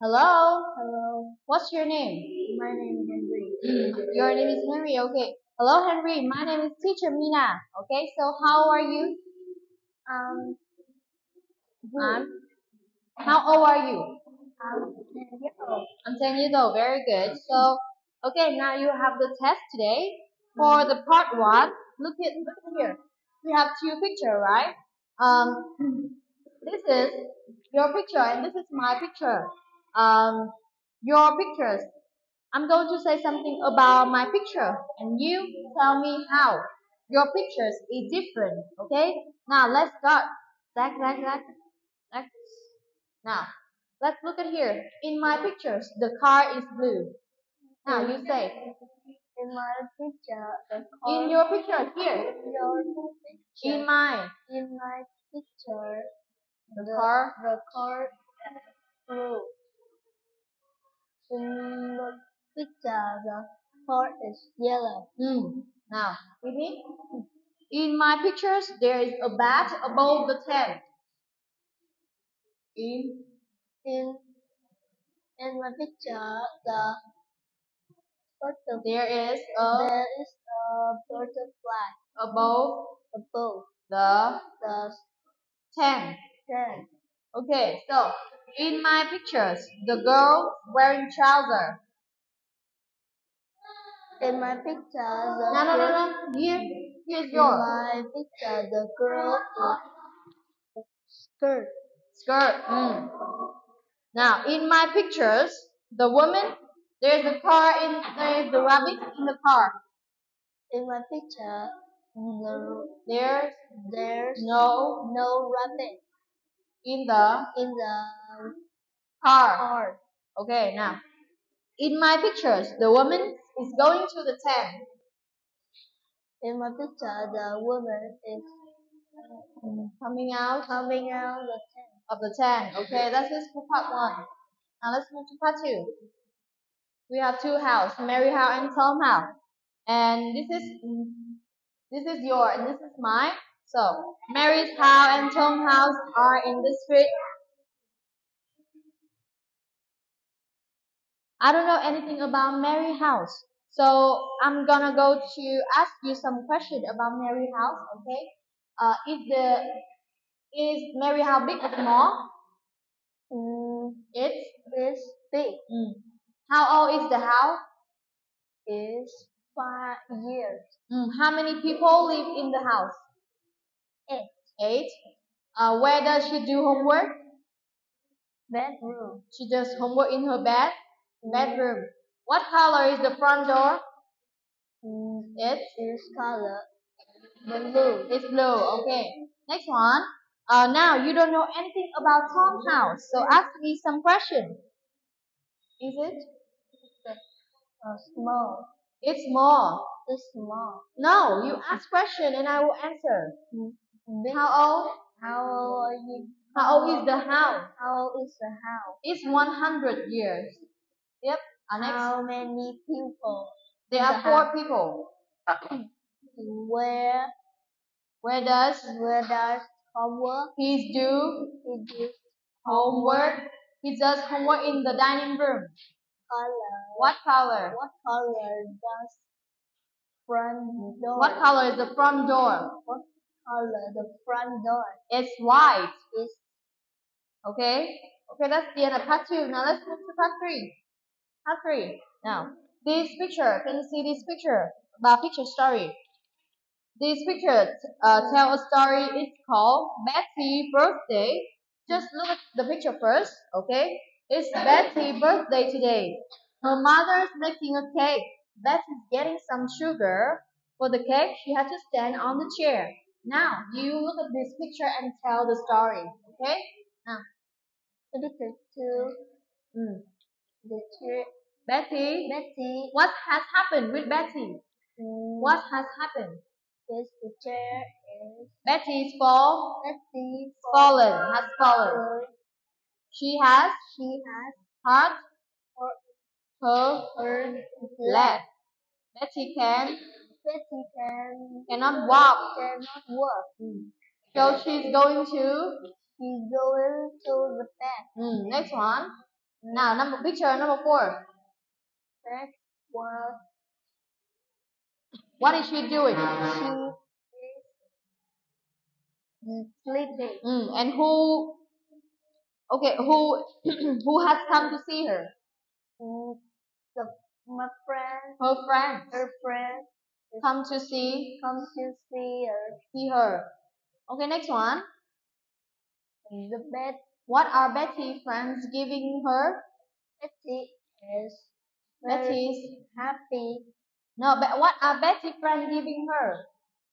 Hello. Hello, What's your name? my name is Henry. Your name is Henry. Okay. Hello, Henry. My name is Teacher Mina. Okay. So how are you? Um, I'm. How old are you? I'm 10 years old. I'm 10 years old. Very good. So, okay. Now you have the test today. For the part one, look at look here. We have two picture, right? Um, this is your picture and this is my picture. Um, your pictures. I'm going to say something about my picture and you tell me how your pictures is different. Okay? Now let's start. Zack, Zack, Zack, Zack. Now let's look at here. In my pictures, the car is blue. Now you say In my picture, the car. in your picture here. your picture, In mine, in my picture, the car. the car is blue. In the picture, the car is yellow. Mm. Now, me. In my pictures, there is a bat above the tent. In In in my picture, the butterfly, there is a there is a butterfly above above the the tent. tent. Okay, so in my pictures, the girl wearing trouser. In my picture, the No, no, no, girl, no. Here, here's in yours. my picture, the girl is skirt. Skirt. Mm. Now, in my pictures, the woman, there's a car in, there's the rabbit in the car. In my picture, the, There's there's no no rabbit in the in the car. car. Okay, now, in my pictures, the woman is going to the tent. In my picture, the woman is Coming out coming out the tent. of the tent. Okay, that's it for part one. Now let's move to part two. We have two house, Mary house and Tom house. And this is this is your and this is mine. So Mary's house and Tom's house are in the street. I don't know anything about Mary house. So I'm gonna go to ask you some question about Mary house, okay? Uh, is the is Mary house big or small? Mm, It's it's big. mm. How old is the house? Is five years. Mm. How many people live in the house? Eight. Eight. Uh, where does she do homework? Bedroom. She does homework in her bed bedroom. What color is the front door? Mm, It's color blue. it's blue. Okay. Next one. Uh, now you don't know anything about Tom's house, so ask me some questions. Is it? Uh, small. It's small. It's small. No, you ask question and I will answer. Big. How old? How old are you? How old is the house? How old is the house? It's 100 years. Yep. Uh, next. How many people? There the are four house? people. Where Where does where does homework he do is this homework? He does homework in the dining room. color? What color? What color does front door? What color is the front door? What color the front door It's white. is? Okay? Okay, that's the end of part two. Now let's move to part three. Part three. Now, this picture, can you see this picture? About picture story. This picture uh, tell a story. It's called Betty birthday. Just look at the picture first, okay? It's Betty birthday today. Her mother's making a cake. Betty's getting some sugar. For the cake, she had to stand on the chair. Now, you look at this picture and tell the story, okay? Now, The picture two. mm. Betty, Betty. what has happened with Betty? mm, What has happened? This picture is Betty's fall, Betty fallen, has fallen. She has She has hurt her her her leg. Betty can Betty can cannot walk, cannot walk. so she's going to. She's going to the bed. Mm, next one. Now, number picture number four. Next one. What is she doing? She is sleeping. Mm, and who? Okay, who who has come to see her? Mm, The, my friend, Her friend. her friend, come to see come to see her. see her. Okay, next one. The bed What are Betty friends giving her? Betty is Betty's happy. no, but what are Betty friends giving her?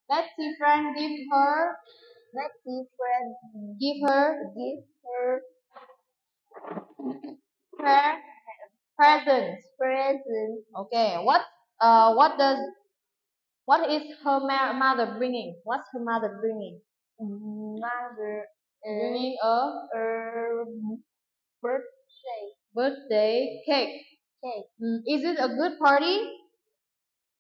Betty friend give her Betty friend give her give her her presents. present. Okay, what uh what does what is her ma- mother bringing? What's her mother bringing? Mother Bringing a birthday birthday cake. cake. Mm, is it a good party?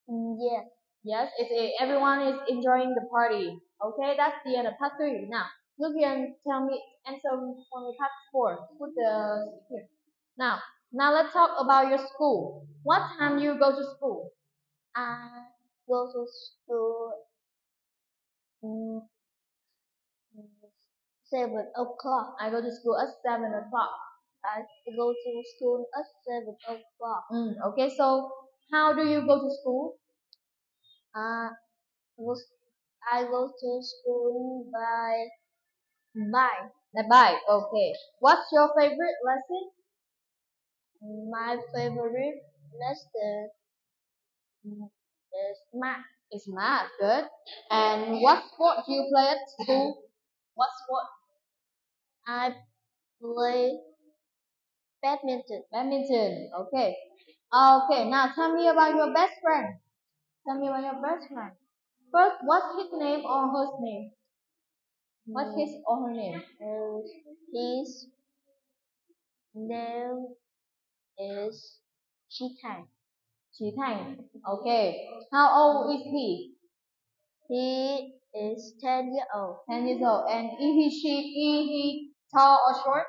Yes. Yes, it's a, everyone is enjoying the party. Okay, that's the end of part three. Now, look here and tell me, answer for me part four. Put the here. Now, now let's talk about your school. What time you go to school? I go to school mm, seven o'clock. I go to school at seven o'clock. I go to school at seven o'clock. Mm, okay, so how do you go to school? I go, I go to school by. The bike. Okay. What's your favorite lesson? My favorite lesson is math. It's math. Good. And what sport do you play at school? What sport? I play badminton. Badminton. Okay. Okay. Now tell me about your best friend. Tell me about your best friend. First, what's his name or her name? What's his or her name? And his name is Chitang. Chi Tang. Okay. How old is he? He is 10 years old. Ten years old. And is he she is he tall or short?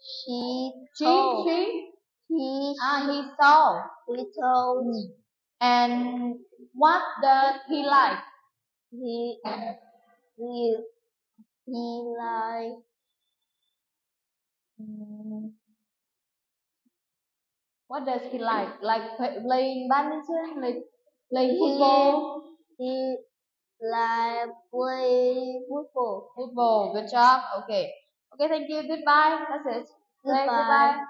She She told, she he, ah he's tall. he told And what does he like? he, he, he like, mm, What does he like? Like play- playing badminton, like playing football. he like play football. Football. Good job. Okay. Okay. Thank you. Goodbye. That's it. Goodbye. goodbye.